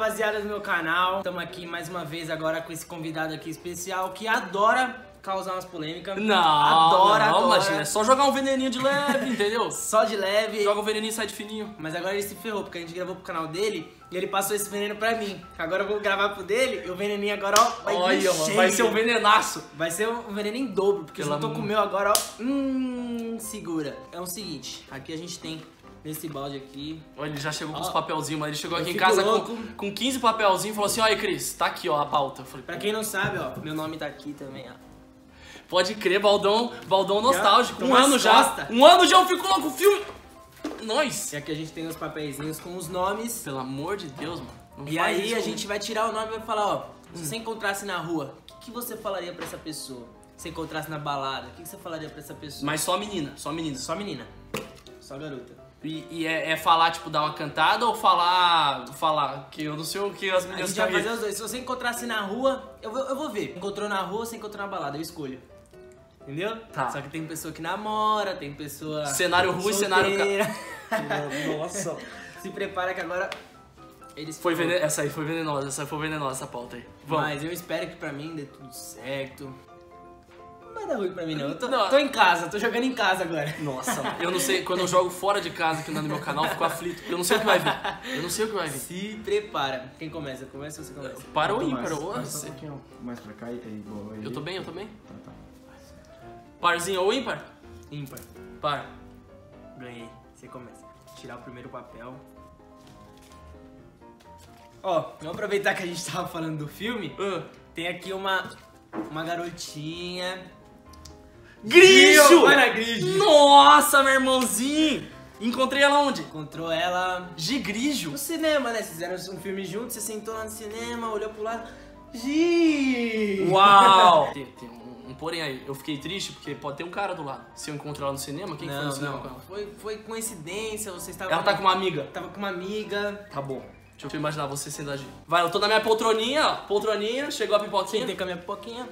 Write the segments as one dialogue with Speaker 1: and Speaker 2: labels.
Speaker 1: rapaziada do meu canal. Estamos aqui mais uma vez agora com esse convidado aqui especial que adora causar umas polêmicas.
Speaker 2: Não,
Speaker 1: adora,
Speaker 2: não,
Speaker 1: adora.
Speaker 2: imagina. É só jogar um veneninho de leve, entendeu?
Speaker 1: Só de leve.
Speaker 2: Joga um veneninho e sai de fininho.
Speaker 1: Mas agora ele se ferrou, porque a gente gravou pro canal dele e ele passou esse veneno pra mim. Agora eu vou gravar pro dele e o veneninho agora, ó, vai
Speaker 2: Olha, mano, vai ser um venenaço.
Speaker 1: Vai ser um veneno em dobro, porque
Speaker 2: Pelo
Speaker 1: juntou
Speaker 2: amor-
Speaker 1: com o meu agora, ó. Hum, segura. É o seguinte, aqui a gente tem nesse balde aqui.
Speaker 2: Olha, ele já chegou com
Speaker 1: Ó.
Speaker 2: os papelzinhos, mas ele chegou aqui em casa
Speaker 1: louco.
Speaker 2: com, com 15 papelzinhos e falou assim: Olha, Cris, tá aqui, ó, a pauta. Eu falei,
Speaker 1: Pra quem não sabe, ó, meu nome tá aqui também, ó.
Speaker 2: pode crer, Baldão, Baldão nostálgico. Um ano já.
Speaker 1: costas.
Speaker 2: Um ano já eu fico louco, filme. Nós.
Speaker 1: E aqui a gente tem os papeizinhos com os nomes.
Speaker 2: Pelo amor de Deus, mano. Não
Speaker 1: E aí
Speaker 2: isso
Speaker 1: a gente vai tirar o nome e vai falar, ó,
Speaker 2: Hum.
Speaker 1: se você encontrasse na rua, o que, que você falaria pra essa pessoa? Se você encontrasse na balada, o que, que você falaria pra essa pessoa?
Speaker 2: Mas só menina, só menina.
Speaker 1: Só menina. Só garota.
Speaker 2: E, e é, é falar, tipo, dar uma cantada ou falar. Falar que eu não sei o que as
Speaker 1: A
Speaker 2: meninas
Speaker 1: gente vai
Speaker 2: estão
Speaker 1: fazer os dois. Se você encontrasse na rua, eu vou, eu vou ver. Encontrou na rua, você encontrou na balada, eu escolho. Entendeu?
Speaker 2: Tá.
Speaker 1: Só que tem pessoa que namora, tem pessoa.
Speaker 2: Cenário ruim, cenário. Nossa.
Speaker 1: Se prepara que agora. Eles
Speaker 2: Foi vene... Essa aí foi venenosa, essa aí foi venenosa, essa pauta aí. Vamos.
Speaker 1: Mas eu espero que pra mim dê tudo certo. Não vai dar ruim pra mim, não. Eu tô,
Speaker 2: Não.
Speaker 1: tô em casa, tô jogando em casa agora.
Speaker 2: Nossa, mano. eu não sei, quando eu jogo fora de casa aqui no meu canal, eu fico aflito. Eu não sei o que vai vir. Eu não sei o que vai vir.
Speaker 1: Se prepara. Quem começa? Começa ou você começa?
Speaker 2: Para ou
Speaker 3: Muito
Speaker 2: ímpar?
Speaker 3: mais.
Speaker 2: ou-
Speaker 3: Mais só um pouquinho mais pra cá e aí, boa. aí.
Speaker 2: Eu tô bem, eu tô bem.
Speaker 3: Tá, tá.
Speaker 2: Parzinho ou ímpar?
Speaker 1: Ímpar.
Speaker 2: Par.
Speaker 1: Ganhei. Você começa. Tirar o primeiro papel. Ó, vamos aproveitar que a gente tava falando do filme.
Speaker 2: Ah.
Speaker 1: Tem aqui uma. Uma garotinha.
Speaker 2: Grigio!
Speaker 1: Vai na Grigio!
Speaker 2: Nossa, meu irmãozinho! Encontrei ela onde?
Speaker 1: Encontrou ela
Speaker 2: Gigrigio.
Speaker 1: no cinema, né? Fizeram um filme juntos, você sentou lá no cinema, olhou pro lado. Gi!
Speaker 2: Uau! tem, tem um, um porém aí, eu fiquei triste porque pode ter um cara do lado. Se eu encontrar ela no cinema, quem que foi
Speaker 1: Não,
Speaker 2: no cinema
Speaker 1: não.
Speaker 2: com ela?
Speaker 1: Foi, foi coincidência, você estava.
Speaker 2: Ela tá com uma amiga.
Speaker 1: Tava com uma amiga.
Speaker 2: Tá bom. Deixa eu imaginar você sendo Gi. Vai, eu tô na minha poltroninha, ó. Poltroninha, chegou a pipoquinha.
Speaker 1: Sentei com a minha pipoquinha.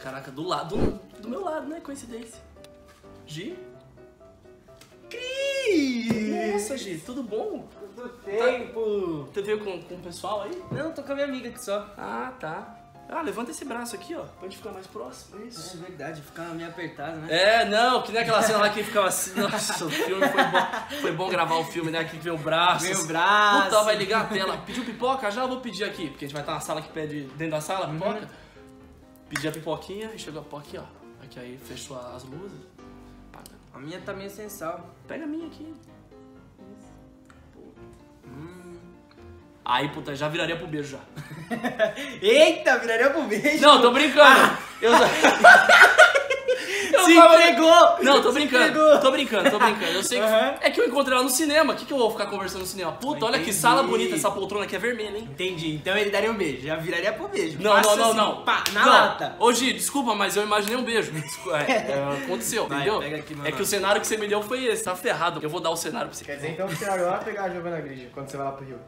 Speaker 2: Caraca, do lado, do, meu lado, né? Coincidência. Gi?
Speaker 1: Cris!
Speaker 2: Nossa, Gi, tudo bom?
Speaker 1: Quanto tempo!
Speaker 2: Você veio com, com o pessoal aí?
Speaker 1: Não, tô com a minha amiga aqui só.
Speaker 2: Ah, tá. Ah, levanta esse braço aqui, ó, pra gente ficar mais próximo. É isso.
Speaker 1: É verdade, ficava meio apertado, né?
Speaker 2: É, não, que nem aquela cena lá que ficava assim. Nossa, o filme foi bom. Foi bom gravar o filme, né? Que vê o braço.
Speaker 1: Meu braço.
Speaker 2: Puta, vai ligar a tela. Pediu pipoca? Já vou pedir aqui, porque a gente vai estar na sala que pede dentro da sala, pipoca.
Speaker 1: Uhum.
Speaker 2: Pedi a pipoquinha e chegou a pipoca aqui, ó. Aqui aí fechou as luzes. Paga.
Speaker 1: A minha tá meio sem sal.
Speaker 2: Pega a minha aqui. Aí, puta, já viraria pro beijo já.
Speaker 1: Eita, viraria pro beijo!
Speaker 2: Não, tô brincando. Eu já... Eu
Speaker 1: Se
Speaker 2: tava-
Speaker 1: entregou!
Speaker 2: Não, tô brincando. Tô brincando, tô brincando. Eu sei que.
Speaker 1: Aham.
Speaker 2: É que eu encontrei ela no cinema. O que, que eu vou ficar conversando no cinema? Puta, olha que
Speaker 1: Entendi.
Speaker 2: sala bonita essa poltrona aqui é vermelha, hein?
Speaker 1: Entendi, então ele daria um beijo, já viraria pro beijo.
Speaker 2: Não,
Speaker 1: Fácil
Speaker 2: não, não,
Speaker 1: assim,
Speaker 2: não.
Speaker 1: Pá, na
Speaker 2: não.
Speaker 1: lata.
Speaker 2: Ô, Gi, desculpa, mas eu imaginei um beijo. Desculpa, é, é, aconteceu,
Speaker 1: Vai,
Speaker 2: entendeu?
Speaker 1: pega aqui
Speaker 2: é que o cenário que você me deu foi esse. Tá ferrado. Eu vou dar o cenário pra você.
Speaker 3: Quer dizer então que você vai lá pegar a Giovanna Grigio quando você vai lá pro Rio.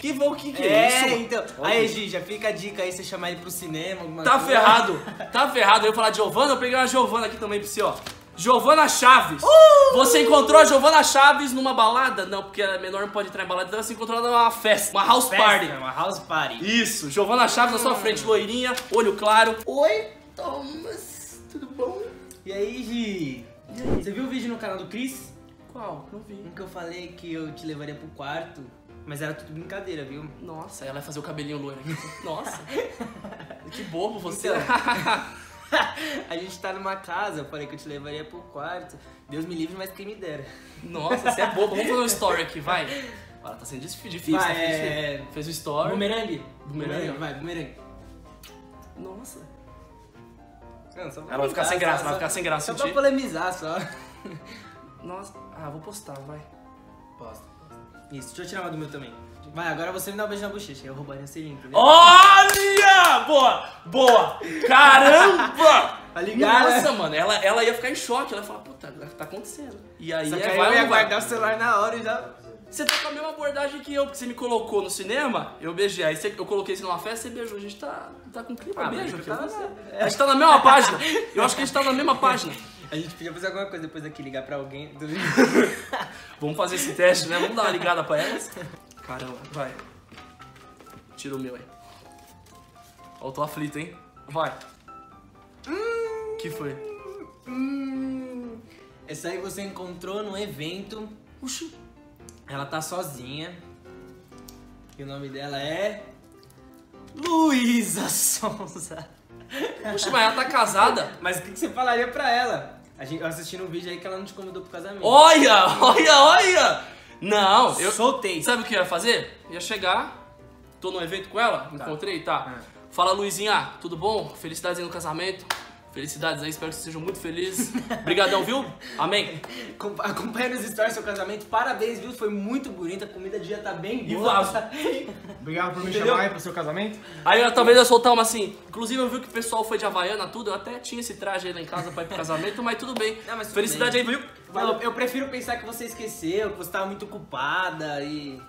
Speaker 2: Que bom, que que é,
Speaker 1: É,
Speaker 2: isso? mano?
Speaker 1: então. Aí, Gi, já fica a dica aí, você chamar ele pro cinema, alguma
Speaker 2: Tá
Speaker 1: coisa.
Speaker 2: ferrado. Tá ferrado. Eu ia falar de Giovana, eu peguei uma Giovana aqui também pra você, ó. Giovana Chaves.
Speaker 1: Uh!
Speaker 2: Você encontrou a Giovana Chaves numa balada? Não, porque ela é menor, não pode entrar em balada. Então você encontrou ela numa festa, uma house
Speaker 1: Festa,
Speaker 2: party.
Speaker 1: Uma house party.
Speaker 2: Isso, Giovana Chaves na sua frente, loirinha, olho claro. Oi, Thomas, tudo bom?
Speaker 1: E aí, Gi? Você viu o vídeo no canal do Chris?
Speaker 2: Qual? Não vi.
Speaker 1: Um que eu falei que eu te levaria pro quarto, mas era tudo brincadeira, viu?
Speaker 2: Nossa, ela vai fazer o cabelinho loiro aqui. Nossa, que bobo você.
Speaker 1: Então. a gente tá numa casa, eu falei que eu te levaria pro quarto. Deus me livre, mas quem me dera.
Speaker 2: Nossa, você é bobo. Vamos fazer um story aqui, vai. Olha, tá sendo difícil, difícil
Speaker 1: Vai,
Speaker 2: tá difícil.
Speaker 1: é-
Speaker 2: Fez o story.
Speaker 1: Bumerangue?
Speaker 2: Bumerangue?
Speaker 1: Vai, bumerangue.
Speaker 2: Nossa.
Speaker 1: Não,
Speaker 2: Ela vai ficar sem graça,
Speaker 1: só-
Speaker 2: vai ficar sem graça,
Speaker 1: Só pra polemizar, só.
Speaker 2: Nossa, ah, vou postar, vai.
Speaker 1: Posta, posta. Isso, deixa eu tirar uma do meu também. Vai, agora você me dá um beijo na bochecha, eu roubaria selinho, entendeu?
Speaker 2: Olha! Boa! Boa! Caramba!
Speaker 1: Tá ligado?
Speaker 2: Nossa, mano, ela, ela ia ficar em choque. Ela ia falar, puta, tá acontecendo. E aí,
Speaker 1: Só que
Speaker 2: é,
Speaker 1: aí
Speaker 2: vai
Speaker 1: eu ia guardar o celular na hora e já...
Speaker 2: Você tá com a mesma abordagem que eu, porque você me colocou no cinema, eu beijei. Aí você- eu coloquei você numa festa, você beijou. A gente tá, tá com clima,
Speaker 1: Ah,
Speaker 2: beijo não sei. A gente tá na mesma página. Eu acho que a gente tá na mesma página.
Speaker 1: A gente podia fazer alguma coisa depois aqui, ligar pra alguém.
Speaker 2: Vamos fazer esse teste, né? Vamos dar uma ligada pra elas. Caramba, vai. Tira o meu aí. Ó, eu tô aflito, hein? Vai. que foi?
Speaker 1: Hum, essa aí você encontrou num evento.
Speaker 2: Oxi.
Speaker 1: Ela tá sozinha. E o nome dela é. Luísa Sonza.
Speaker 2: Oxi, mas ela tá casada.
Speaker 1: Mas o que, que você falaria pra ela? A gente, eu assisti um vídeo aí que ela não te convidou pro casamento.
Speaker 2: Olha, olha, olha! Não, eu.
Speaker 1: soltei.
Speaker 2: Sabe o que eu ia fazer? Ia chegar, tô num evento com ela, encontrei, tá.
Speaker 1: Ah.
Speaker 2: Fala, Luizinha, tudo bom? Felicidades aí no casamento. Felicidades aí, espero que vocês sejam muito felizes. Obrigadão, viu? Amém.
Speaker 1: Com- Acompanha nos stories seu casamento. Parabéns, viu? Foi muito bonito. A comida do dia tá bem
Speaker 2: E
Speaker 1: boa.
Speaker 2: vaso.
Speaker 3: Obrigado por me
Speaker 1: Entendeu?
Speaker 3: chamar aí pro seu casamento.
Speaker 2: Aí eu, talvez eu soltar uma assim. Inclusive eu vi que o pessoal foi de Havaiana, tudo. Eu até tinha esse traje aí lá em casa pra ir pro casamento, mas tudo bem.
Speaker 1: Não, mas tudo
Speaker 2: Felicidade
Speaker 1: bem.
Speaker 2: aí, viu?
Speaker 1: Não, eu prefiro pensar que você esqueceu, que você tava muito ocupada e.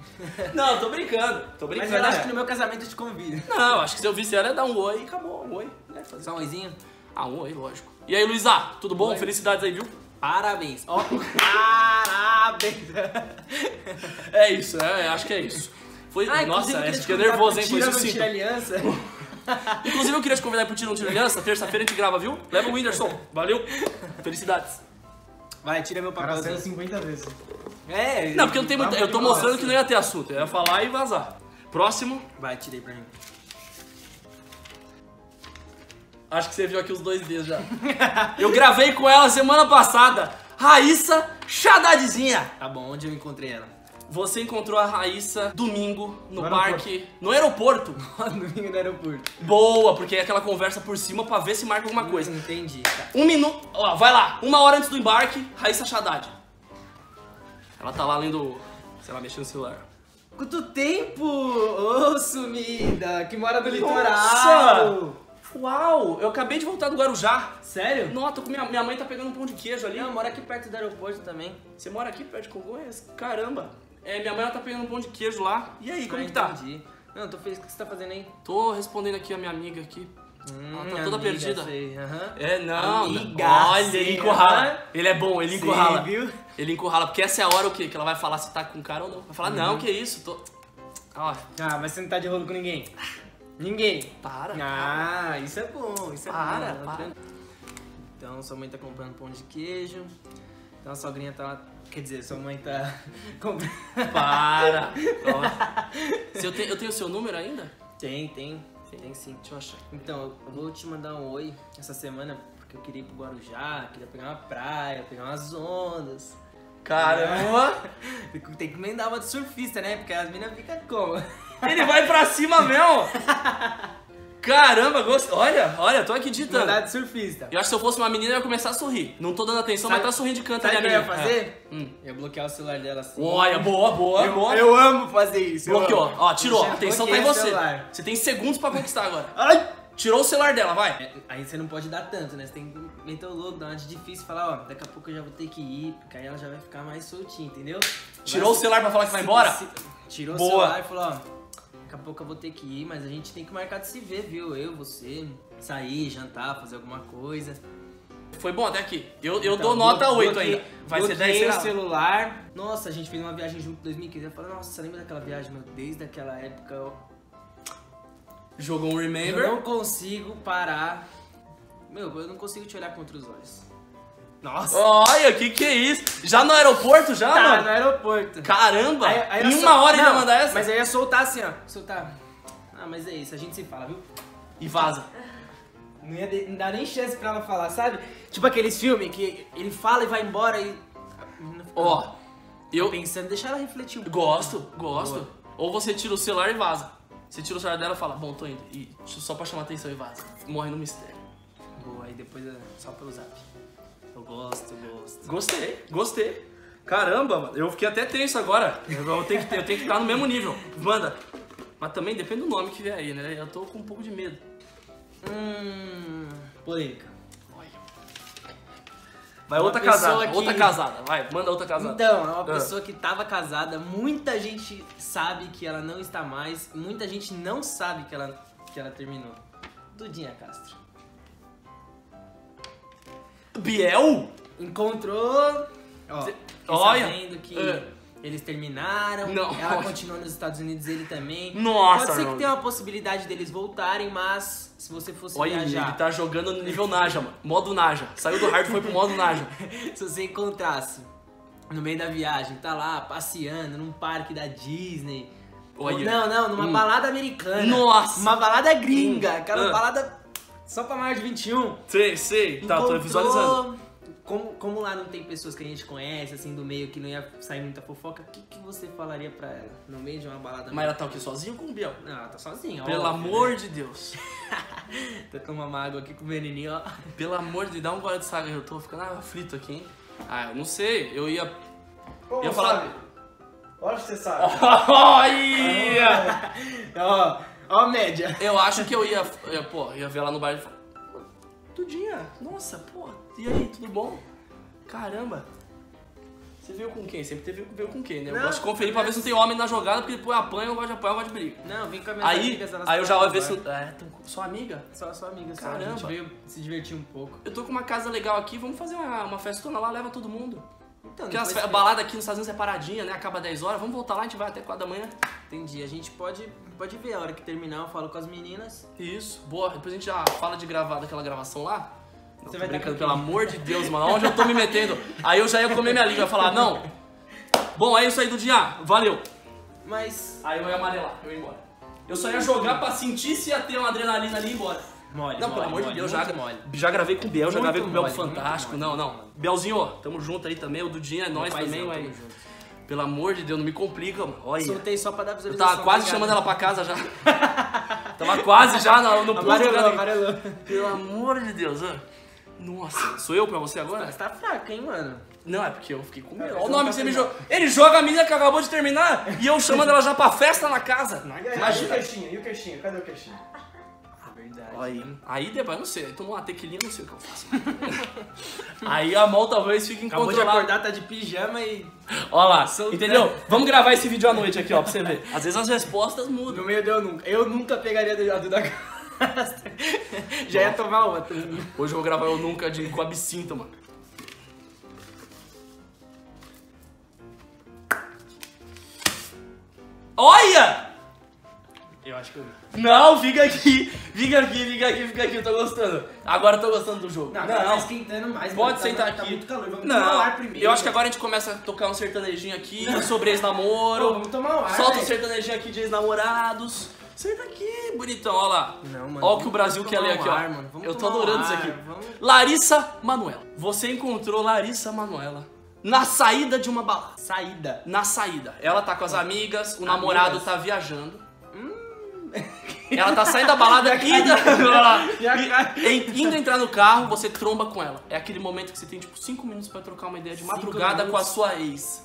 Speaker 2: Não, tô brincando. Tô
Speaker 1: Mas
Speaker 2: brincando.
Speaker 1: relaxa que no meu casamento eu te convido.
Speaker 2: Não, acho que se eu visse ela, ia dar um oi e acabou. Um oi. Né? Fazer-
Speaker 1: Só um oizinho?
Speaker 2: Ah, um oi, lógico. E aí, Luísa, tudo bom?
Speaker 1: Oi.
Speaker 2: Felicidades aí, viu?
Speaker 1: Parabéns. Ó, parabéns.
Speaker 2: É isso, é, acho que é isso. Foi,
Speaker 1: Ah,
Speaker 2: nossa,
Speaker 1: eu
Speaker 2: é
Speaker 1: convidar
Speaker 2: nervoso, hein? Foi
Speaker 1: Tira
Speaker 2: isso
Speaker 1: não
Speaker 2: sim.
Speaker 1: Tira aliança.
Speaker 2: Inclusive, eu queria te convidar pro Tiro um Tiro Aliança. Terça-feira a gente grava, viu? Leva o Whindersson. Valeu. Felicidades.
Speaker 1: Vai, tira meu papelzinho.
Speaker 3: 50 vezes.
Speaker 1: É,
Speaker 2: Não, porque não tem muito. Eu tô mostrando que não ia ter assunto. Eu ia falar e vazar. Próximo.
Speaker 1: Vai, tirei pra mim.
Speaker 2: Acho que você viu aqui os dois dedos já. Eu gravei com ela semana passada. Raíssa Chadadezinha.
Speaker 1: Tá bom, onde eu encontrei ela?
Speaker 2: Você encontrou a Raíssa domingo no,
Speaker 3: No aeroporto.
Speaker 2: parque. No aeroporto.
Speaker 1: Domingo no aeroporto.
Speaker 2: Boa, porque é aquela conversa por cima pra ver se marca alguma coisa.
Speaker 1: Entendi. Tá.
Speaker 2: Um minuto. Ó, vai lá. Uma hora antes do embarque, Raíssa Haddad. Ela tá lá lendo. Sei lá, mexendo no celular.
Speaker 1: Quanto tempo! Ô, sumida! Que mora no litoral!
Speaker 2: Uau! Eu acabei de voltar do Guarujá.
Speaker 1: Sério?
Speaker 2: Nossa, tô com minha, minha mãe tá pegando um pão de queijo ali.
Speaker 1: Eu moro aqui perto do aeroporto também.
Speaker 2: Você mora aqui perto de Congonhas? Caramba! É, minha mãe ela tá pegando um pão de queijo lá. E aí, como
Speaker 1: Ah,
Speaker 2: que tá?
Speaker 1: Entendi. Não, tô feliz. O que você tá fazendo aí?
Speaker 2: Tô respondendo aqui a minha amiga aqui. Ela tá toda
Speaker 1: amiga,
Speaker 2: perdida.
Speaker 1: sei, aham.
Speaker 2: É, não.
Speaker 1: Amiga,
Speaker 2: Olha, ele encurrala. Ele é bom, ele
Speaker 1: Sei,
Speaker 2: encurrala.
Speaker 1: viu?
Speaker 2: Ele encurrala, porque essa é a hora o quê? Que ela vai falar se tá com cara ou não. Vai falar, não, que isso, tô. Ó,
Speaker 1: Ah, mas você não tá de rolo com ninguém? Ninguém?
Speaker 2: para.
Speaker 1: Ah, isso é bom, isso é
Speaker 2: Para,
Speaker 1: bom.
Speaker 2: para.
Speaker 1: Então, sua mãe tá comprando pão de queijo. Então, a sogrinha tá lá... Quer dizer, sua mãe tá comprando...
Speaker 2: Para. Se eu, tenho, eu tenho o seu número ainda?
Speaker 1: Tem, tem. Tem sim.
Speaker 2: Deixa eu achar.
Speaker 1: Então, eu vou te mandar um oi essa semana, porque eu queria ir pro Guarujá, queria pegar uma praia, pegar umas ondas.
Speaker 2: Caramba!
Speaker 1: Tem que emendar uma de surfista, né? Porque as minas ficam como?
Speaker 2: Ele vai pra cima mesmo! Caramba, gosto. Olha, olha, tô aqui digitando.
Speaker 1: Mandar de surfista.
Speaker 2: Eu acho que se eu fosse uma menina, eu ia começar a sorrir. Não tô dando atenção,
Speaker 1: Sabe-
Speaker 2: mas tá sorrindo de canto
Speaker 1: Sabe o
Speaker 2: ali
Speaker 1: que
Speaker 2: a
Speaker 1: eu ia
Speaker 2: menina.
Speaker 1: fazer?
Speaker 2: É. Hum.
Speaker 1: Eu ia bloquear o celular dela assim.
Speaker 2: Olha, boa, boa,
Speaker 1: eu,
Speaker 2: boa.
Speaker 1: eu amo fazer isso.
Speaker 2: Bloqueou. Ó, tirou.
Speaker 1: Já
Speaker 2: Atenção tá em
Speaker 1: o
Speaker 2: você.
Speaker 1: celular.
Speaker 2: Você tem segundos pra conquistar agora.
Speaker 1: Ai!
Speaker 2: Tirou o celular dela, vai.
Speaker 1: É, Aí você não pode dar tanto, né? Você tem que meter o louco, dar uma de difícil falar, ó, daqui a pouco eu já vou ter que ir, porque aí ela já vai ficar mais soltinha, entendeu?
Speaker 2: Tirou
Speaker 1: Vai-
Speaker 2: o celular pra falar que vai embora?
Speaker 1: se- tirou
Speaker 2: Boa.
Speaker 1: o celular e falou, ó, daqui a pouco eu vou ter que ir, mas a gente tem que marcar de se ver, viu? Eu, você, sair, jantar, fazer alguma coisa.
Speaker 2: Foi bom até aqui. Eu, eu
Speaker 1: Então,
Speaker 2: dou nota
Speaker 1: blo-
Speaker 2: 8
Speaker 1: bloqueei-
Speaker 2: ainda. Vai ser
Speaker 1: bloqueei
Speaker 2: 10
Speaker 1: o celular. Nossa, a gente fez uma viagem junto em 2015. Eu falei, nossa, lembra daquela viagem, meu? Desde aquela época eu,
Speaker 2: Jogou um
Speaker 1: eu
Speaker 2: remember.
Speaker 1: não consigo parar. Meu, eu não consigo te olhar contra os olhos. Nossa!
Speaker 2: Olha, que que é isso? Já no aeroporto, já,
Speaker 1: tá,
Speaker 2: mano?
Speaker 1: no aeroporto.
Speaker 2: Caramba!
Speaker 1: Aí- aí
Speaker 2: em uma
Speaker 1: só-
Speaker 2: hora ele vai mandar essa?
Speaker 1: Mas eu ia soltar assim, ó. Soltar. Ah, mas é isso, a gente se fala, viu?
Speaker 2: E vaza.
Speaker 1: Não ia de- não dar nem chance pra ela falar, sabe? Tipo aqueles filmes que ele fala e vai embora e.
Speaker 2: Ó, eu
Speaker 1: Pensando, deixa ela refletir um pouco.
Speaker 2: gosto, gosto.
Speaker 1: Boa.
Speaker 2: Ou você tira o celular e vaza. Você tira o celular dela e fala, bom, tô indo. E só pra chamar atenção e vaza. Morre no mistério.
Speaker 1: Boa, aí depois é só pelo zap. Eu gosto, gosto.
Speaker 2: Gostei, gostei. Caramba, eu fiquei até tenso agora. Eu tenho que, eu tenho que ficar no mesmo nível. Manda. Mas também depende do nome que vier aí, né? Eu tô com um pouco de medo.
Speaker 1: Hum. Polêmica.
Speaker 2: Vai
Speaker 1: Uma
Speaker 2: outra casada,
Speaker 1: que-
Speaker 2: outra casada. Vai, manda outra casada.
Speaker 1: Então, é uma
Speaker 2: Ah.
Speaker 1: pessoa que tava casada, muita gente sabe que ela não está mais, muita gente não sabe que ela, que ela terminou. Dudinha Castro.
Speaker 2: Biel?
Speaker 1: Encontrou. Ó,
Speaker 2: Olha.
Speaker 1: sabendo que
Speaker 2: É.
Speaker 1: eles terminaram,
Speaker 2: Não.
Speaker 1: ela continua nos Estados Unidos, ele também.
Speaker 2: Nossa,
Speaker 1: Pode ser que tenha uma possibilidade deles voltarem, mas se você fosse
Speaker 2: Olha, ele
Speaker 1: viajar,
Speaker 2: tá jogando no nível Naja, mano. Modo Naja. Saiu do hard e foi pro modo Naja.
Speaker 1: se você encontrasse no meio da viagem, tá lá passeando num parque da Disney.
Speaker 2: Olha.
Speaker 1: Ou não, não, numa
Speaker 2: Hum.
Speaker 1: balada americana.
Speaker 2: Nossa.
Speaker 1: Uma balada gringa, aquela
Speaker 2: Ah.
Speaker 1: balada só pra maior de 21.
Speaker 2: Sei, sei. Tá, tô visualizando.
Speaker 1: Como, como lá não tem pessoas que a gente conhece, assim, do meio, que não ia sair muita fofoca, o que, que você falaria pra ela? No meio de uma balada
Speaker 2: Mas ela tá o quê? Sozinha ou com o Biel?
Speaker 1: Não, ela tá sozinha,
Speaker 2: Pelo
Speaker 1: óbvio,
Speaker 2: amor
Speaker 1: né?
Speaker 2: de Deus.
Speaker 1: Tá tomando uma água aqui com o menininho, ó.
Speaker 2: Pelo amor de Deus, dá um gole de saga. Eu tô ficando aflito aqui, hein? Ah, eu não sei. Eu ia.
Speaker 3: Como
Speaker 2: Eu ia falar-
Speaker 3: sabe? Lógico que você sabe.
Speaker 2: Olha!
Speaker 1: Ó, ó a média.
Speaker 2: Eu acho que eu ia, eu ia, pô, ia ver lá no bar e falar, Tudinha, nossa, pô, e aí, tudo bom? Caramba. Você veio com quem? Sempre teve, veio com quem, né? Eu
Speaker 1: Não,
Speaker 2: gosto de conferir pra ver se não tem homem na jogada, porque depois apanha, eu gosto de apanhar, eu gosto de briga.
Speaker 1: Não, vem com as minhas
Speaker 2: Aí,
Speaker 1: amigas.
Speaker 2: aí eu já vou ver se... É, tão, sua amiga?
Speaker 1: Só, só amiga, só. A
Speaker 2: Caramba.
Speaker 1: gente veio se divertir um pouco.
Speaker 2: Eu tô com uma casa legal aqui, vamos fazer uma, uma festona lá, leva todo mundo.
Speaker 1: Então,
Speaker 2: Porque as
Speaker 1: que-
Speaker 2: balada aqui nos Estados Unidos é paradinha, né? Acaba 10 horas, vamos voltar lá, a gente vai até 4 da manhã.
Speaker 1: Entendi. A gente pode, pode ver a hora que terminar, eu falo com as meninas.
Speaker 2: Isso, boa. Depois a gente já fala de gravar daquela gravação lá. Não,
Speaker 1: Você vai
Speaker 2: brincando, pelo amor de Deus, mano. Onde eu tô me metendo? Aí eu já ia comer minha língua, ia falar, não. Bom, é isso aí do dia. Valeu.
Speaker 1: Mas.
Speaker 2: Aí eu ia amarelar, eu ia embora. Eu só ia jogar pra sentir se ia ter uma adrenalina ali e ir embora.
Speaker 1: Mole,
Speaker 2: Não,
Speaker 1: mole,
Speaker 2: pelo amor de Deus, já,
Speaker 1: mole.
Speaker 2: já gravei com o Biel, já gravei com o Bel
Speaker 1: mole,
Speaker 2: Fantástico. Não, não. ó, tamo junto aí também. O Dudinho é nós também,
Speaker 1: junto.
Speaker 2: Pelo amor de Deus, não me complica, mano. Olha.
Speaker 1: Soltei só pra dar
Speaker 2: Eu
Speaker 1: visualização.
Speaker 2: tava quase
Speaker 1: obrigado.
Speaker 2: chamando ela pra casa já. tava quase já no, no.
Speaker 1: Amarelou, amarelou.
Speaker 2: Pelo amor de Deus, ah. Nossa, sou eu pra você agora?
Speaker 1: Você tá fraco, hein, mano?
Speaker 2: Não, é porque eu fiquei com medo. Olha o
Speaker 3: você
Speaker 2: nome que
Speaker 3: tá
Speaker 2: você me jogou. Ele joga a menina que acabou de terminar e eu chamando ela já pra festa na casa.
Speaker 3: E aí, e o
Speaker 2: Imagina.
Speaker 3: queixinho? E o queixinho? Cadê o queixinho?
Speaker 1: Verdade.
Speaker 2: Aí, aí depois, não sei. Aí tomou uma tequilinha, não sei o que eu faço. aí a mão talvez fique
Speaker 1: Acabou de
Speaker 2: incontrolável.
Speaker 1: acordar, tá de pijama e
Speaker 2: Olha lá,
Speaker 1: Soltando.
Speaker 2: entendeu? Vamos gravar esse vídeo à noite aqui, ó, pra você ver. Às vezes as respostas mudam.
Speaker 1: no meio deu nunca. Eu nunca pegaria do lado da costa. Já ia tomar outra.
Speaker 2: Hoje eu vou gravar eu nunca de com absinto, mano. Olha!
Speaker 1: Eu acho que eu
Speaker 2: Não, fica aqui, fica aqui, fica aqui, fica aqui, eu tô gostando. Agora eu tô gostando do jogo.
Speaker 1: Não, não, tá esquentando mais.
Speaker 2: Pode
Speaker 1: mano,
Speaker 2: sentar
Speaker 1: tá,
Speaker 2: aqui.
Speaker 1: Tá muito calor. Vamos tomar
Speaker 2: Não,
Speaker 1: ar primeiro.
Speaker 2: eu acho que agora a gente começa a tocar um sertanejinho aqui sobre
Speaker 1: Pô,
Speaker 2: ex-namoro.
Speaker 1: vamos tomar um ar,
Speaker 2: Solta um sertanejinho aqui de ex-namorados. Senta aqui, bonitão, olha lá.
Speaker 1: Não, mano,
Speaker 2: Olha o que o Brasil
Speaker 1: tomar
Speaker 2: quer ler aqui, ó.
Speaker 1: ar, mano, vamos
Speaker 2: Eu tô
Speaker 1: tomar
Speaker 2: adorando isso
Speaker 1: ar,
Speaker 2: aqui.
Speaker 1: vamos-
Speaker 2: Larissa Manuela. Você encontrou Larissa Manuela na saída de uma balada.
Speaker 1: Saída.
Speaker 2: Na saída. Ela tá com as amigas, o namorado
Speaker 1: Amigas.
Speaker 2: tá viajando. Ela tá saindo da balada indo,
Speaker 1: E a cara?
Speaker 2: em- indo entrar no carro, você tromba com ela. É aquele momento que você tem tipo 5 minutos pra trocar uma ideia de
Speaker 1: Cinco
Speaker 2: madrugada com a sua ex.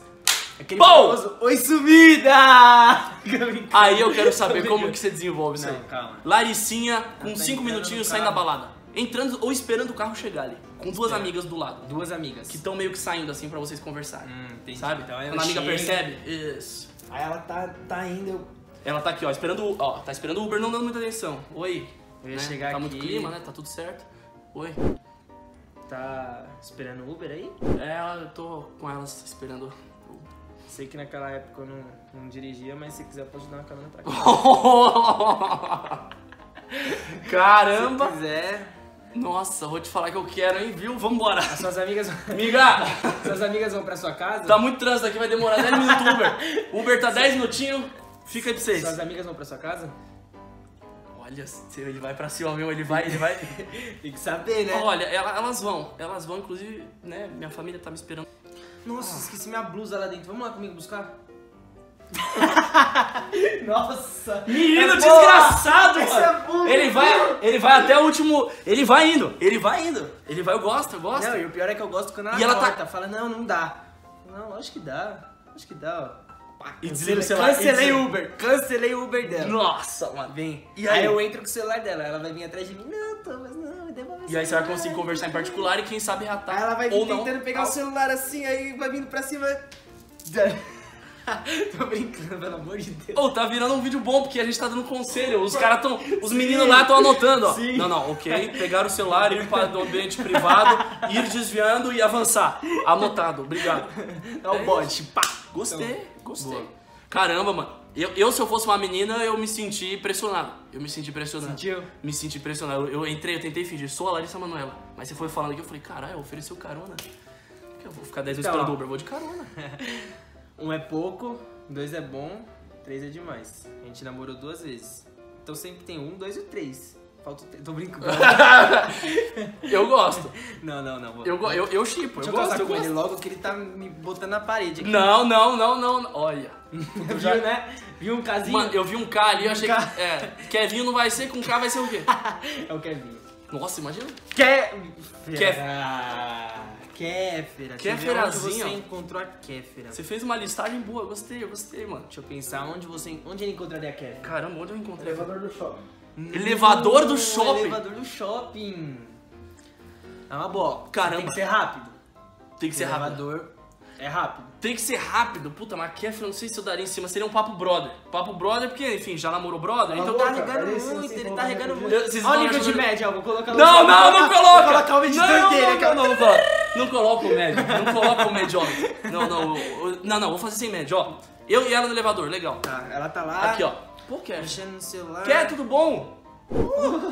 Speaker 1: Aquele
Speaker 2: Pou!
Speaker 1: famoso, Oi, sumida!
Speaker 2: Aí eu quero saber como que você desenvolve isso aí.
Speaker 1: Não, calma.
Speaker 2: Laricinha, com
Speaker 1: tá
Speaker 2: 5
Speaker 1: entrando
Speaker 2: minutinhos saindo da balada. Entrando ou esperando o carro chegar ali. Com duas
Speaker 1: Espera.
Speaker 2: amigas do lado.
Speaker 1: Duas amigas.
Speaker 2: Que estão meio que saindo assim pra vocês conversarem.
Speaker 1: Hum, entendi.
Speaker 2: Sabe?
Speaker 1: Então ela
Speaker 2: Quando a amiga
Speaker 1: chega,
Speaker 2: percebe. Isso.
Speaker 1: Aí ela tá, tá indo, eu...
Speaker 2: Ela tá aqui, ó, esperando o. Ó, tá esperando o Uber, não dando muita atenção. Oi.
Speaker 1: Eu ia
Speaker 2: Né?
Speaker 1: chegar
Speaker 2: Tá muito
Speaker 1: aqui.
Speaker 2: clima, né? Tá tudo certo. Oi.
Speaker 1: Tá esperando o Uber aí?
Speaker 2: É, eu tô com elas esperando. o-
Speaker 1: Sei que naquela época eu não, não dirigia, mas se quiser pode dar uma carona pra cá.
Speaker 2: Caramba!
Speaker 1: Se quiser,
Speaker 2: Nossa, vou te falar que eu quero, hein, viu? Vambora!
Speaker 1: as suas amigas,
Speaker 2: Amiga!
Speaker 1: suas amigas vão pra sua casa?
Speaker 2: Tá muito trânsito aqui, vai demorar 10 minutos Uber. Uber tá 10 minutinhos, fica aí pra vocês.
Speaker 1: Suas amigas vão pra sua casa?
Speaker 2: Olha, ele vai pra cima mesmo, ele vai, ele vai.
Speaker 1: Tem que saber, né?
Speaker 2: Olha, ela- elas vão, elas vão, inclusive, né? Minha família tá me esperando.
Speaker 1: Nossa, esqueci minha blusa lá dentro. Vamos lá comigo buscar? Nossa!
Speaker 2: Menino
Speaker 1: É boa!
Speaker 2: desgraçado,
Speaker 1: Essa
Speaker 2: mano!
Speaker 1: é boa!
Speaker 2: Ele vai, ele vai até o último. Ele vai indo, ele vai indo. Ele vai, eu gosto, eu gosto.
Speaker 1: Não, e o pior é que eu gosto quando ela,
Speaker 2: E ela tá-
Speaker 1: corta. Fala, não, não dá. Não, lógico que dá. Acho que dá, ó. Pá,
Speaker 2: E
Speaker 1: cancelei,
Speaker 2: desliga o celular, e
Speaker 1: cancelei o Uber. Cancelei o Uber dela.
Speaker 2: Nossa, mano.
Speaker 1: Vem.
Speaker 2: E
Speaker 1: aí?
Speaker 2: aí?
Speaker 1: eu entro com o celular dela. Ela vai vir atrás de mim. Não, Thomas, não, devolve
Speaker 2: E aí você vai conseguir conversar em particular e quem sabe ratar.
Speaker 1: Ela vai vir
Speaker 2: ou não.
Speaker 1: tentando pegar o celular assim, aí vai vindo pra cima. Tô brincando, pelo amor de Deus.
Speaker 2: Ô, tá virando um vídeo bom porque a gente tá dando conselho. Os caras tão. Os meninos lá estão anotando, ó.
Speaker 1: Sim.
Speaker 2: Não, não, ok. Pegar o celular, ir para o ambiente privado, ir desviando e avançar. Anotado, obrigado.
Speaker 1: É o bot, pá.
Speaker 2: Gostei, gostei.
Speaker 1: Boa.
Speaker 2: Caramba, mano. Eu, eu, se eu fosse uma menina, eu me senti pressionado. Eu me senti pressionado.
Speaker 1: Sentiu?
Speaker 2: Me senti pressionado. Eu, eu entrei, eu tentei fingir, sou a Larissa Manoela. Mas você foi falando aqui, eu falei, caralho, ofereceu carona. Eu vou ficar 10 vezes
Speaker 1: Então, ó.
Speaker 2: Uber? Eu vou de carona.
Speaker 1: Um é pouco, dois é bom, três é demais. A gente namorou duas vezes. Então sempre tem um, dois e três. Falta o três. Tô brincando.
Speaker 2: Eu gosto.
Speaker 1: não, não, não. vou-
Speaker 2: Eu, eu, eu chipo,
Speaker 1: Deixa
Speaker 2: eu
Speaker 1: eu
Speaker 2: gosto, eu
Speaker 1: com ele
Speaker 2: gosto.
Speaker 1: logo que ele tá me botando na parede aqui.
Speaker 2: Não, não, não, não. não. Olha.
Speaker 1: Viu, né? Viu um casinho?
Speaker 2: Mano, eu vi um K ali, eu achei
Speaker 1: Um
Speaker 2: que. É, Kevinho não vai ser, com K vai ser o quê?
Speaker 1: É o Kevin.
Speaker 2: Nossa, imagina.
Speaker 1: Quer...
Speaker 2: Quer-
Speaker 1: Kéfera.
Speaker 2: Kéferazinha.
Speaker 1: Onde você encontrou a Kéfera?
Speaker 2: Você fez uma listagem boa, gostei, eu gostei, mano.
Speaker 1: Deixa eu pensar onde você... Onde ele encontraria a Kéfera?
Speaker 2: Caramba, onde eu encontrei?
Speaker 3: Elevador do shopping.
Speaker 2: Elevador do shopping.
Speaker 1: Elevador do shopping. É uma boa.
Speaker 2: Caramba.
Speaker 1: Tem que ser rápido.
Speaker 2: Tem que ser rápido.
Speaker 1: Elevador é rápido.
Speaker 2: Tem que ser rápido. Puta, mas Kefir, eu não sei se eu daria em cima. Seria um papo brother. Papo brother, porque, enfim, já namorou brother. Então
Speaker 1: Tá regando muito,
Speaker 3: assim,
Speaker 1: ele tá regando muito. Olha o nível de média, ó. Vou colocar no
Speaker 2: Não, não, não coloca!
Speaker 1: Vou colocar o medidor
Speaker 2: não,
Speaker 1: dele
Speaker 2: não,
Speaker 1: aqui,
Speaker 2: não,
Speaker 1: ó.
Speaker 2: não, coloca. Não coloca o médio. Não coloca o mediômetro. Não, não. Não, não, vou fazer sem médio, ó. Eu e ela no elevador, legal.
Speaker 1: Tá, ela tá lá.
Speaker 2: Aqui, ó. Pô, Kefir.
Speaker 1: Mexendo no celular.
Speaker 2: Quer, tudo bom?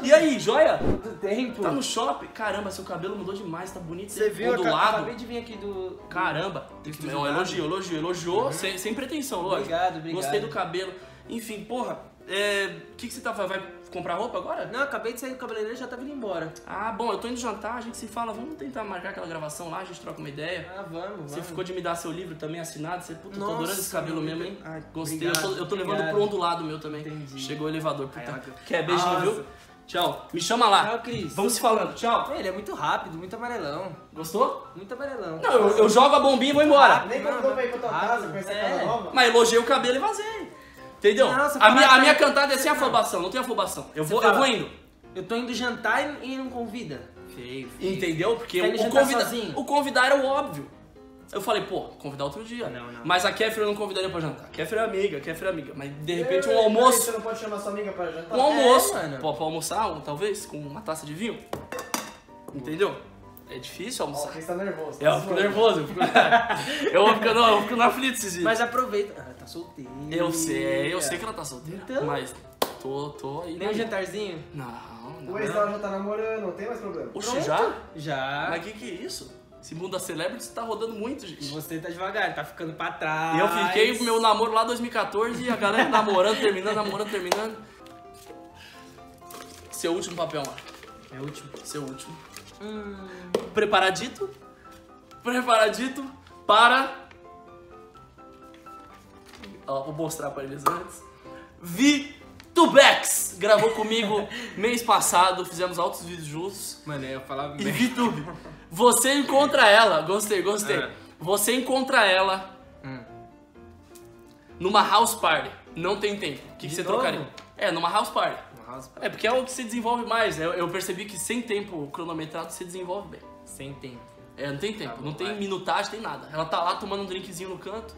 Speaker 2: E aí, joia?
Speaker 1: Quanto tempo?
Speaker 2: Tá no shopping? Caramba, seu cabelo mudou demais, tá bonito.
Speaker 1: Você viu?
Speaker 2: do lado.
Speaker 1: Acabei de vir aqui do...
Speaker 2: Caramba,
Speaker 1: Estudado.
Speaker 2: Ó, elogio, elogio, elogiou, sem, sem pretensão, lógico.
Speaker 1: Obrigado, obrigado.
Speaker 2: Gostei do cabelo. Enfim, porra, é, o que, que você tá fazendo? Vai comprar roupa agora?
Speaker 1: Não, acabei de sair do cabeleireiro e já tava indo embora.
Speaker 2: Ah, bom, eu tô indo jantar, a gente se fala, vamos tentar marcar aquela gravação lá, a gente troca uma ideia.
Speaker 1: Ah, vamos, vamos.
Speaker 2: Você ficou de me dar seu livro também assinado, você, puta, tô
Speaker 1: Nossa,
Speaker 2: adorando esse cabelo
Speaker 1: meu
Speaker 2: mesmo, hein?
Speaker 1: Ai,
Speaker 2: Gostei,
Speaker 1: obrigado,
Speaker 2: eu tô, eu tô levando pro ondulado meu também.
Speaker 1: Entendi.
Speaker 2: Chegou o elevador,
Speaker 1: Ai,
Speaker 2: puta.
Speaker 1: ela-
Speaker 2: Quer beijinho,
Speaker 1: Nossa.
Speaker 2: viu? Tchau. Me chama lá.
Speaker 1: Tchau, Cris.
Speaker 2: Vamos se falando, tchau.
Speaker 1: Ele é muito rápido, muito amarelão.
Speaker 2: Gostou?
Speaker 1: Muito amarelão.
Speaker 2: Não, eu, eu jogo a bombinha e vou embora.
Speaker 3: Nem convidou pra ir pra tua casa,
Speaker 1: é.
Speaker 3: nova.
Speaker 2: Mas elogiei o cabelo e vazei. Entendeu?
Speaker 1: Não, você
Speaker 2: a, minha, a minha cantada é sem afobação, não tem afobação. Eu vou, eu vou indo.
Speaker 1: Eu tô indo jantar e não convida. Feio, feio.
Speaker 2: Entendeu? Porque
Speaker 1: Tá
Speaker 2: o, o, convida, o convidar era o óbvio. Eu falei, pô, convidar outro dia.
Speaker 1: Não, não.
Speaker 2: Mas a Kéfera eu não convidaria pra jantar. Kéfera é amiga, Kéfera é amiga. Mas de repente um almoço.
Speaker 3: Você não pode chamar sua amiga pra jantar?
Speaker 2: Um almoço.
Speaker 1: mano.
Speaker 2: Pô, pra almoçar, um, talvez, com uma taça de vinho. Entendeu? É difícil
Speaker 3: Ó,
Speaker 2: almoçar.
Speaker 3: quem está nervoso.
Speaker 2: É, eu fico nervoso, eu fico, eu vou ficando, eu fico no aflito esses dias.
Speaker 1: Mas aproveita. Tá solteiro.
Speaker 2: Eu sei, eu sei que ela tá solteira.
Speaker 1: Então?
Speaker 2: Mas tô, tô aí.
Speaker 1: Nem um jantarzinho?
Speaker 2: Não,
Speaker 3: O
Speaker 2: não.
Speaker 3: ex dela já tá namorando, não tem mais problema.
Speaker 2: Oxe,
Speaker 1: Pronto.
Speaker 2: já?
Speaker 1: Já.
Speaker 2: Mas que que é isso? Esse mundo da celebrity tá rodando muito,
Speaker 1: E
Speaker 2: gente.
Speaker 1: você tá devagar, tá ficando pra trás.
Speaker 2: E eu fiquei com meu namoro lá em 2014 e a galera namorando, terminando, namorando, terminando. Seu último papel, mano.
Speaker 1: É o último.
Speaker 2: Seu último.
Speaker 1: Hum.
Speaker 2: Preparadito? Preparadito para. Ó, vou mostrar pra eles antes. Vitubex gravou comigo mês passado, fizemos altos vídeos juntos.
Speaker 1: Mano, eu falava
Speaker 2: E
Speaker 1: bem.
Speaker 2: VTube, você encontra ela, gostei, gostei.
Speaker 1: Ah.
Speaker 2: Você encontra ela
Speaker 1: Hum.
Speaker 2: numa house party. Não tem tempo. O que, que você
Speaker 1: novo?
Speaker 2: trocaria? É, numa house party. É, porque é o que se desenvolve mais. Eu, eu percebi que sem tempo cronometrado se desenvolve bem.
Speaker 1: sem tempo.
Speaker 2: É, não tem tempo,
Speaker 1: Tá bom,
Speaker 2: não tem
Speaker 1: vai.
Speaker 2: minutagem, tem nada. Ela tá lá tomando um drinkzinho no canto.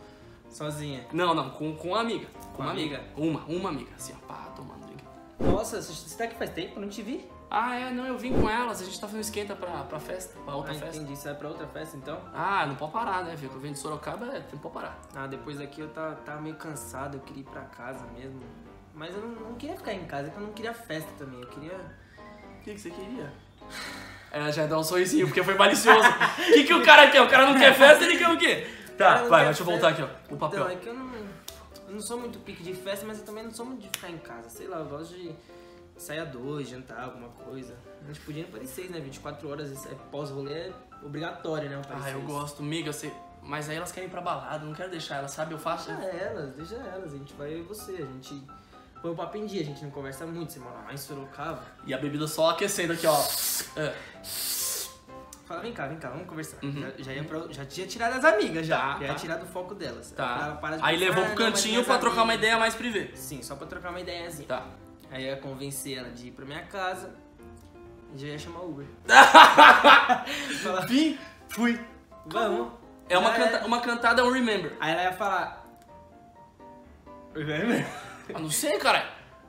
Speaker 1: Sozinha.
Speaker 2: Não, não, com, com uma amiga. Com uma
Speaker 1: Uma
Speaker 2: amiga.
Speaker 1: amiga?
Speaker 2: Uma, uma amiga. Assim, ó, pá, tomando drink.
Speaker 1: Nossa, você tá aqui faz tempo? Não te vi.
Speaker 2: Ah, é, não, eu vim com elas, a gente tá fazendo esquenta pra, pra festa, pra outra
Speaker 1: ah,
Speaker 2: festa.
Speaker 1: entendi. Você vai pra outra festa então?
Speaker 2: Ah, não pode parar, né, viu? Que eu venho de Sorocaba, é, não pode parar.
Speaker 1: Ah, depois daqui eu tava, tava meio cansado, eu queria ir pra casa mesmo. Mas eu não, não queria ficar em casa, porque eu não queria festa também. Eu queria.
Speaker 2: O que, que você queria? Ela já dá um sorrisinho, porque foi malicioso. O que, que o cara quer? O cara não quer festa, ele quer o quê? Tá, vai, deixa eu voltar aqui, ó. O papel.
Speaker 1: Então, é que eu não, eu não sou muito pique de festa, mas eu também não sou muito de ficar em casa. Sei lá, eu gosto de sair a dois, jantar, alguma coisa. A gente podia 6, né? 24 horas, é pós-rolê é obrigatório, né?
Speaker 2: Ah, eu
Speaker 1: 6.
Speaker 2: gosto, miga, você... mas aí elas querem ir pra balada, não quero deixar elas, sabe? Eu faço.
Speaker 1: Deixa elas, deixa elas. A gente vai eu e você. A gente põe o papo em dia, a gente não conversa muito. Você mora lá em Sorocaba.
Speaker 2: E a bebida só aquecendo aqui, ó. É.
Speaker 1: Fala, vem cá, vem cá, vamos conversar.
Speaker 2: Uhum.
Speaker 1: Já, já, ia pra, já tinha tirado as amigas, já.
Speaker 2: Tá,
Speaker 1: já ia
Speaker 2: tá.
Speaker 1: tirar do foco delas.
Speaker 2: Tá.
Speaker 1: ela parar de
Speaker 2: Aí
Speaker 1: pensar,
Speaker 2: levou
Speaker 1: "Ah,
Speaker 2: pro
Speaker 1: mas
Speaker 2: cantinho pra trocar uma
Speaker 1: amigas."
Speaker 2: ideia mais privê.
Speaker 1: Sim, só pra trocar uma ideiazinha.
Speaker 2: Tá.
Speaker 1: Aí eu ia convencer ela de ir pra minha casa e já ia chamar o Uber. Falar,
Speaker 2: Vim, fui.
Speaker 1: vamos.
Speaker 2: É uma, canta- uma cantada, um remember.
Speaker 1: Aí ela ia falar, Remember?
Speaker 2: Eu não sei, cara.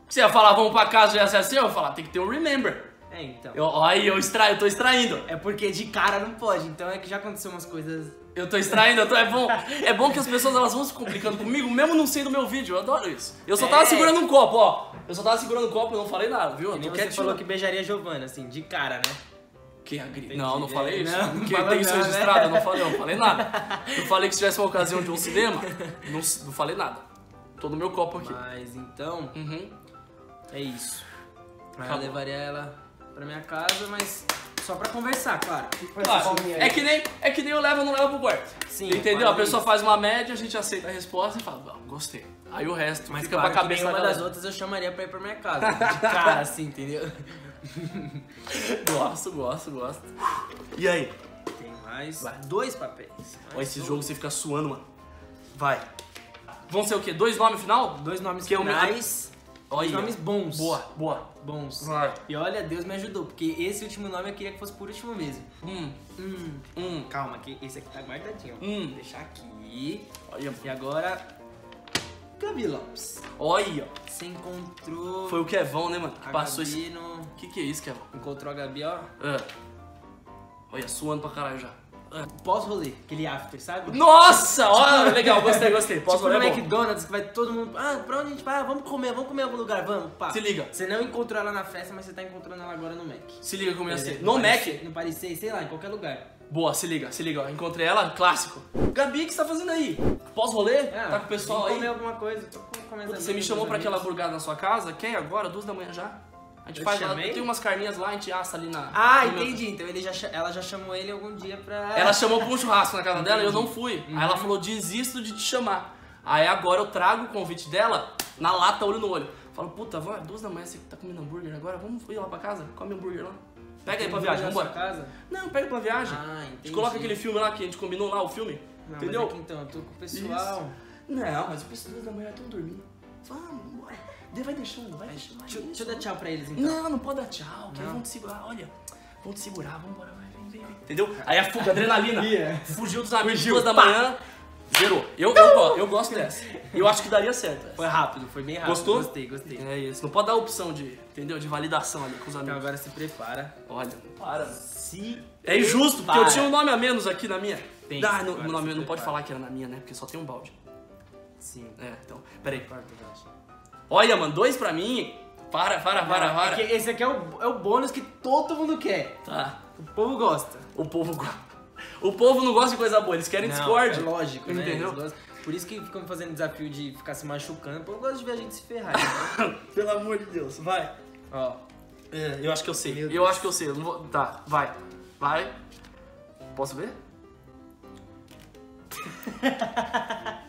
Speaker 2: Você ia falar, vamos pra casa, ia ser assim, eu ia falar, tem que ter um remember.
Speaker 1: É, então.
Speaker 2: Eu, aí, eu, extra, eu tô extraindo.
Speaker 1: É porque de cara não pode, então é que já aconteceu umas coisas.
Speaker 2: Eu tô extraindo, eu tô, é bom. É bom que as pessoas elas vão se complicando comigo, mesmo não sendo meu vídeo. Eu adoro isso. Eu só tava
Speaker 1: É.
Speaker 2: segurando um copo, ó. Eu só tava segurando um copo e não falei nada, viu? Eu
Speaker 1: você falou que beijaria a Giovana, assim, de cara, né?
Speaker 2: Quem agri...
Speaker 1: Entendi.
Speaker 2: Não, não falei isso.
Speaker 1: Não,
Speaker 2: tem isso
Speaker 1: não, né?
Speaker 2: registrado, eu não falei, eu não falei nada. Eu falei que se tivesse uma ocasião de um cinema, não, não falei nada. Tô no meu copo aqui.
Speaker 1: Mas então,
Speaker 2: Uhum.
Speaker 1: é isso. Aí eu levaria ela pra minha casa, mas só pra conversar, claro.
Speaker 2: Claro, é que, nem, é que nem eu levo ou não levo pro quarto.
Speaker 1: Sim,
Speaker 2: Entendeu? A pessoa faz uma média, a gente aceita a resposta e fala, "Bom, gostei. Aí o resto
Speaker 1: Mas
Speaker 2: fica
Speaker 1: claro
Speaker 2: pra cabeça da
Speaker 1: nenhuma das outras eu chamaria pra ir pra minha casa. De cara, assim, entendeu?
Speaker 2: Gosto, gosto, gosto. E aí?
Speaker 1: Tem mais
Speaker 2: Vai.
Speaker 1: dois papéis.
Speaker 2: Ó,
Speaker 1: Mais
Speaker 2: esse
Speaker 1: dois.
Speaker 2: jogo você fica suando, mano. Vai. Vão ser o quê? Dois nomes final?
Speaker 1: Dois nomes
Speaker 2: Que é o meu-
Speaker 1: finais. Dois
Speaker 2: Olha.
Speaker 1: nomes bons.
Speaker 2: Boa, boa.
Speaker 1: Bons.
Speaker 2: Vai.
Speaker 1: E olha, Deus me ajudou, porque esse último nome eu queria que fosse por último mesmo.
Speaker 2: Hum,
Speaker 1: Hum,
Speaker 2: hum,
Speaker 1: calma, que esse aqui tá guardadinho.
Speaker 2: hum.
Speaker 1: Vou deixar aqui.
Speaker 2: Olha,
Speaker 1: E agora, Gabi Lopes.
Speaker 2: olha.
Speaker 1: Você encontrou
Speaker 2: Foi o Kevão, né, mano?
Speaker 1: a
Speaker 2: Passou
Speaker 1: Gabi
Speaker 2: esse...
Speaker 1: no...
Speaker 2: Que que é isso, Kevão?
Speaker 1: Encontrou a Gabi, ó,
Speaker 2: Ah. Olha, suando pra caralho já.
Speaker 1: Pós-rolê, aquele after, sabe?
Speaker 2: Nossa! Olha, legal, gostei, gostei. Posso
Speaker 1: tipo no?
Speaker 2: É.
Speaker 1: McDonald's, que vai todo mundo. Ah, pra onde a gente vai? Ah, vamos comer, vamos comer em algum lugar, vamos, pá.
Speaker 2: Se liga.
Speaker 1: Você não encontrou ela na festa, mas você tá encontrando ela agora no Mac.
Speaker 2: Se liga como ia ser.
Speaker 1: No
Speaker 2: No Mac?
Speaker 1: No Paris 6, sei lá, em qualquer lugar.
Speaker 2: Boa, se liga, se liga. ó. Encontrei ela, clássico. Gabi, o que você tá fazendo aí? Pós-rolê?
Speaker 1: Ah,
Speaker 2: tá com o pessoal aí?
Speaker 1: comer alguma coisa, tô com, com minhas
Speaker 2: Puta, você me chamou pra aquela burgada na sua casa? Quer agora? Duas da manhã já? A gente
Speaker 1: Eu
Speaker 2: faz lá, tem umas carninhas lá, a gente assa ali na.
Speaker 1: Ah,
Speaker 2: meu-
Speaker 1: entendi. Então ele já, ela já chamou ele algum dia pra.
Speaker 2: Ela chamou pra um churrasco na casa dela e eu
Speaker 1: Entendi.
Speaker 2: não fui.
Speaker 1: Uhum.
Speaker 2: Aí ela falou, desisto de te chamar. Aí agora eu trago o convite dela na lata, olho no olho. Falo, puta, vó, é duas da manhã, você tá comendo hambúrguer agora? Vamos ir lá pra casa? Come hambúrguer lá. Pega aí pra viagem,
Speaker 1: na
Speaker 2: vambora.
Speaker 1: casa?
Speaker 2: Não, pega pra viagem.
Speaker 1: Ah,
Speaker 2: a gente
Speaker 1: entendi.
Speaker 2: coloca aquele filme lá que a gente combinou lá, o filme.
Speaker 1: Não,
Speaker 2: entendeu?
Speaker 1: Mas é então, eu tô com o pessoal.
Speaker 2: Não, mas o pessoal duas da manhã estão dormindo. Vamos, bora. Vai deixando, vai deixando.
Speaker 1: Deixa, deixa eu dar tchau pra eles então.
Speaker 2: Não, não pode dar tchau, que eles vão te segurar, olha. Vão te segurar, vambora, vai, vem, vem, vem. Entendeu? Aí a fuga, adrenalina. Fugiu dos amigos,
Speaker 1: Fugiu,
Speaker 2: duas da manhã, zerou. Eu, eu, go- eu gosto dessa. E eu acho que daria certo.
Speaker 1: Foi rápido, foi bem rápido.
Speaker 2: Gostou?
Speaker 1: Gostei, gostei.
Speaker 2: É isso. Não pode dar opção de, entendeu? De validação ali com os
Speaker 1: Então
Speaker 2: amigos.
Speaker 1: agora se prepara.
Speaker 2: Olha, para.
Speaker 1: Se.
Speaker 2: É injusto, porque eu tinha um nome a menos aqui na minha.
Speaker 1: Tem,
Speaker 2: ah, não, não,
Speaker 1: se
Speaker 2: não pode falar que era na minha, né? Porque só tem um balde.
Speaker 1: Sim.
Speaker 2: É, então. Peraí.
Speaker 1: Corta.
Speaker 2: Olha, mano, dois pra mim. Para, para, para, para.
Speaker 1: é que esse aqui é o, é o bônus que todo mundo quer.
Speaker 2: Tá.
Speaker 1: O povo gosta.
Speaker 2: O povo. go- O povo não gosta de coisa boa, eles querem
Speaker 1: Não,
Speaker 2: Discord.
Speaker 1: É lógico, né?
Speaker 2: Entendeu?
Speaker 1: Gostam. Por isso que ficam fazendo desafio de ficar se machucando. O povo gosta de ver a gente se ferrar. entendeu?
Speaker 2: Pelo amor de Deus, vai.
Speaker 1: Ó.
Speaker 2: É, eu acho que eu sei.
Speaker 1: Meu
Speaker 2: Eu
Speaker 1: Deus.
Speaker 2: acho que eu sei. Eu não vou... Tá, vai. Vai. Posso ver?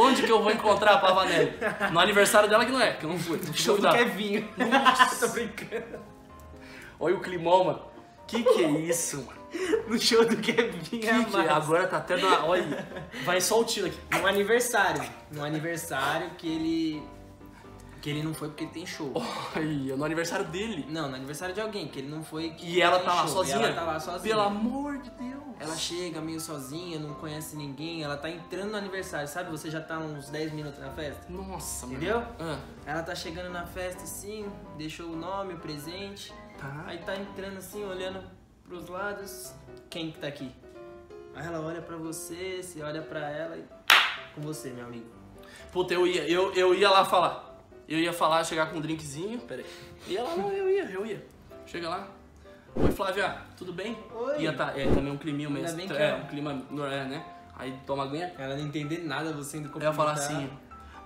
Speaker 2: Onde que eu vou encontrar a Pavanelli? No aniversário dela que não é, que eu não fui. Não fui
Speaker 1: Show do. Kevinho. Nossa, tô brincando.
Speaker 2: Olha o climão, mano. Que que é isso, mano?
Speaker 1: No show do Kevinho
Speaker 2: Que
Speaker 1: é
Speaker 2: que é? Agora tá até na... Olha, vai só o tiro aqui.
Speaker 1: No aniversário. No aniversário que ele. Que ele não foi porque ele tem show.
Speaker 2: Olha, no aniversário dele.
Speaker 1: Não, no aniversário de alguém, que ele não foi
Speaker 2: E ela tá lá
Speaker 1: show.
Speaker 2: sozinha?
Speaker 1: Ela tá lá sozinha.
Speaker 2: Pelo amor de Deus.
Speaker 1: Ela chega meio sozinha, não conhece ninguém, ela tá entrando no aniversário, sabe? Você já tá uns 10 minutos na festa.
Speaker 2: Nossa, mano.
Speaker 1: Entendeu?
Speaker 2: Ah,
Speaker 1: Ela tá chegando na festa assim, deixou o nome, o presente.
Speaker 2: tá.
Speaker 1: Aí tá entrando assim, olhando pros lados. Quem que tá aqui? Aí ela olha pra você, você olha pra ela e. Com você, meu amigo.
Speaker 2: Puta, eu ia, eu, eu ia lá falar. Eu ia falar, chegar com um drinkzinho. Pera aí. Ia lá, não, eu ia, eu ia. Chega lá. Oi, Flávia, tudo bem?
Speaker 1: Oi.
Speaker 2: Ia tá, é também um climinho mesmo.
Speaker 1: bem que
Speaker 2: é,
Speaker 1: é.
Speaker 2: um clima, é, né? Aí toma aguinha.
Speaker 1: Ela não entender nada, você indo
Speaker 2: Aí eu ia falar
Speaker 1: cumprimentar.
Speaker 2: assim,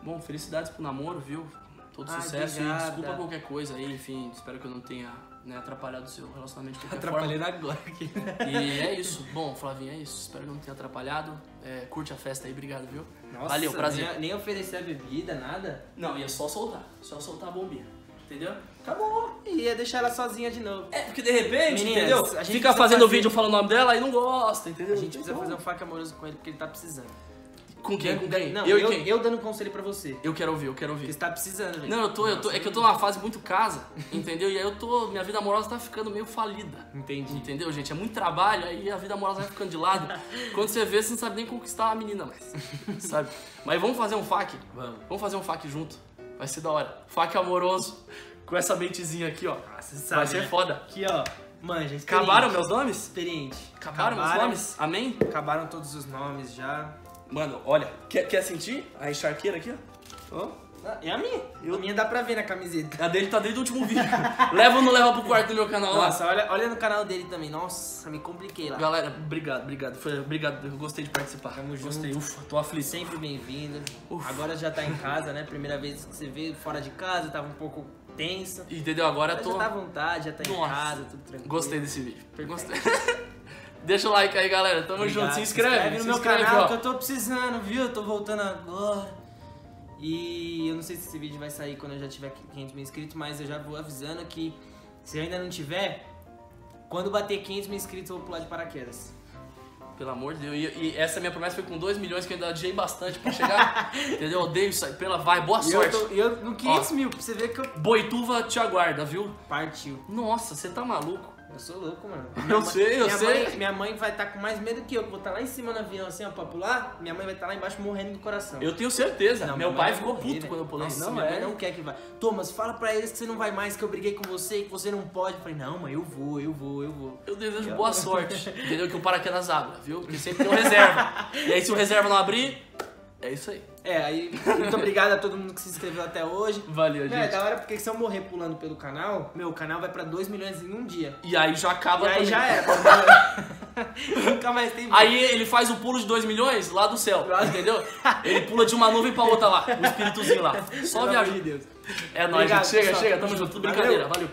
Speaker 2: bom, felicidades pro namoro, viu? Todo
Speaker 1: Ai,
Speaker 2: sucesso e
Speaker 1: obrigada.
Speaker 2: desculpa qualquer coisa aí, enfim, espero que eu não tenha né, atrapalhado o seu relacionamento de qualquer
Speaker 1: Atrapalhando agora aqui.
Speaker 2: forma. E é isso. Bom, Flavinho, é isso. Espero que eu não tenha atrapalhado. É, curte a festa aí, obrigado, viu?
Speaker 1: Nossa,
Speaker 2: Valeu, prazer.
Speaker 1: Nem, nem oferecer a bebida, nada.
Speaker 2: Não, ia só soltar. Só soltar a bombinha. Entendeu? Acabou.
Speaker 1: E ia deixar ela sozinha de novo.
Speaker 2: É, porque de repente,
Speaker 1: Meninas,
Speaker 2: entendeu?
Speaker 1: a gente
Speaker 2: Fica fazendo
Speaker 1: fazer-
Speaker 2: vídeo falando o nome dela e não gosta, entendeu?
Speaker 1: A gente precisa fazer um faca amoroso com ele porque ele tá precisando.
Speaker 2: Com quem? Com quem?
Speaker 1: Não,
Speaker 2: eu
Speaker 1: eu,
Speaker 2: e quem?
Speaker 1: eu dando conselho pra você.
Speaker 2: Eu quero ouvir, eu quero
Speaker 1: Porque
Speaker 2: ouvir.
Speaker 1: você tá precisando, velho.
Speaker 2: Não, eu tô, eu tô, é que eu tô numa fase muito casa, entendeu? E aí eu tô, minha vida amorosa tá ficando meio falida.
Speaker 1: Entendi.
Speaker 2: Entendeu, gente? É muito trabalho, aí a vida amorosa vai ficando de lado. Quando você vê, você não sabe nem conquistar a menina mais. Sabe? Mas vamos fazer um fac?
Speaker 1: Vamos.
Speaker 2: Vamos fazer um fac junto. Vai ser da hora. Fac amoroso. Com essa mentezinha aqui, ó.
Speaker 1: Ah, você
Speaker 2: Vai
Speaker 1: sabe,
Speaker 2: ser
Speaker 1: né?
Speaker 2: foda.
Speaker 1: Aqui, ó. Manja.
Speaker 2: Acabaram meus nomes?
Speaker 1: Experiente.
Speaker 2: Acabaram, meus nomes? Amém?
Speaker 1: Acabaram todos os nomes já.
Speaker 2: Mano, olha, quer, quer sentir a encharqueira aqui, ó?
Speaker 1: E a minha? A minha dá pra ver na camiseta.
Speaker 2: A dele tá desde o último vídeo. leva ou não leva pro quarto do meu canal lá?
Speaker 1: Nossa, olha, olha no canal dele também. Nossa, me compliquei lá.
Speaker 2: Galera, obrigado, obrigado. Foi, obrigado, eu gostei de participar.
Speaker 1: Tamo junto.
Speaker 2: Gostei, ufa, tô aflito.
Speaker 1: Sempre bem-vindo. Agora já tá em casa, né? Primeira vez que você veio fora de casa, tava um pouco tenso.
Speaker 2: Entendeu? Agora eu tô.
Speaker 1: já tá à vontade, já tá em
Speaker 2: Nossa.
Speaker 1: casa, tudo tranquilo.
Speaker 2: Gostei desse vídeo.
Speaker 1: Perfeito.
Speaker 2: Gostei. Deixa o like aí, galera. Tamo
Speaker 1: Obrigado.
Speaker 2: junto. Se inscreve.
Speaker 1: no
Speaker 2: se
Speaker 1: meu
Speaker 2: inscreve,
Speaker 1: canal
Speaker 2: ó.
Speaker 1: que eu tô precisando, viu? Eu tô voltando agora. E eu não sei se esse vídeo vai sair quando eu já tiver 500 mil inscritos, mas eu já vou avisando que se ainda não tiver, quando bater 500 mil inscritos eu vou pular de paraquedas.
Speaker 2: Pelo amor de Deus. E, e essa minha promessa foi com 2 milhões que eu ainda adiei bastante pra chegar. entendeu? Eu odeio isso aí. Pela vai, boa
Speaker 1: E eu,
Speaker 2: sorte.
Speaker 1: tô, e eu no 500 mil, pra você ver que eu
Speaker 2: Boituva te aguarda, viu?
Speaker 1: partiu.
Speaker 2: Nossa, você tá maluco.
Speaker 1: Eu sou louco, mano.
Speaker 2: Eu sei, eu
Speaker 1: minha
Speaker 2: sei.
Speaker 1: Mãe, minha mãe vai estar com mais medo que eu, que vou estar lá em cima no avião assim, ó, pra pular. Minha mãe vai estar lá embaixo morrendo do coração.
Speaker 2: Eu tenho certeza.
Speaker 1: Não,
Speaker 2: Meu
Speaker 1: minha
Speaker 2: pai
Speaker 1: mãe
Speaker 2: ficou puto
Speaker 1: velho.
Speaker 2: quando eu pulei.
Speaker 1: Nossa,
Speaker 2: não,
Speaker 1: minha
Speaker 2: é.
Speaker 1: mãe não quer que vá. Thomas, fala pra eles que você não vai mais, que eu briguei com você e que você não pode. Eu falei, não, mãe, eu vou, eu vou, eu vou.
Speaker 2: Eu desejo boa sorte. Entendeu? Que o paraquedas abra, viu? Porque sempre tem um reserva. E aí, se o reserva não abrir, é isso aí.
Speaker 1: É, aí, muito obrigado a todo mundo que se inscreveu até hoje.
Speaker 2: Valeu,
Speaker 1: É,
Speaker 2: gente.
Speaker 1: da hora porque se eu morrer pulando pelo canal, meu, o canal vai pra 2 milhões em um dia.
Speaker 2: E aí já acaba
Speaker 1: E aí
Speaker 2: também.
Speaker 1: já era. Nunca mais tem vídeo.
Speaker 2: Aí ele faz o pulo de 2 milhões lá do céu, entendeu? Ele pula de uma nuvem pra outra lá, o espíritozinho lá. Só viagem.
Speaker 1: de Deus.
Speaker 2: É nóis, gente. Chega,
Speaker 1: pessoal.
Speaker 2: chega,
Speaker 1: Tamo junto.
Speaker 2: Tudo brincadeira. Valeu.